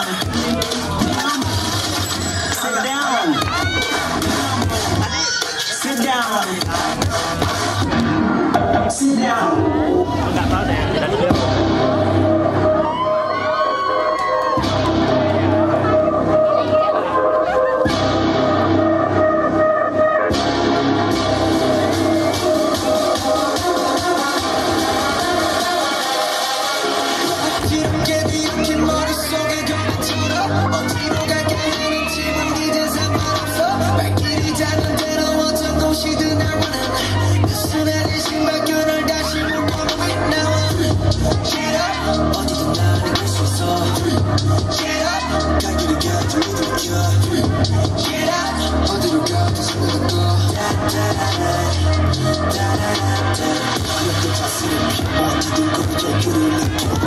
Sit down. Sit down. Sit down. Just a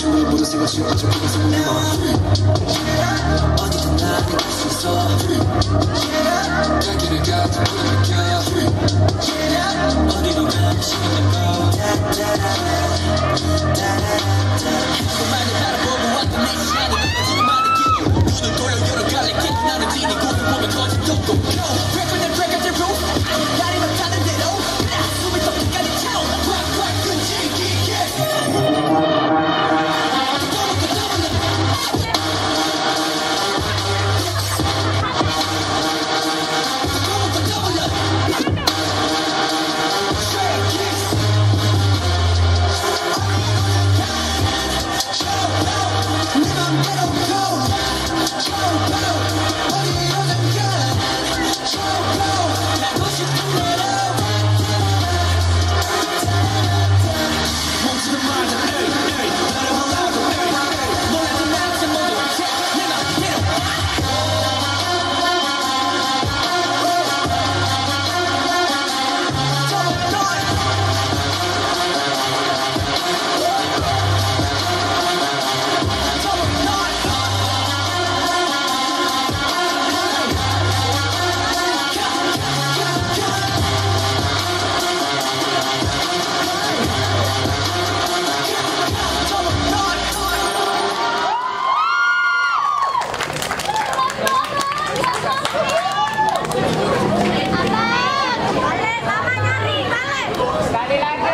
중에 모든 생각이 어쩔 때가 생겨 어디든 나 빛날 수 있어 갈길을 가도 불을 느껴 어디로 가면 시간 내고 Lama nyari, balik. Sekali lagi.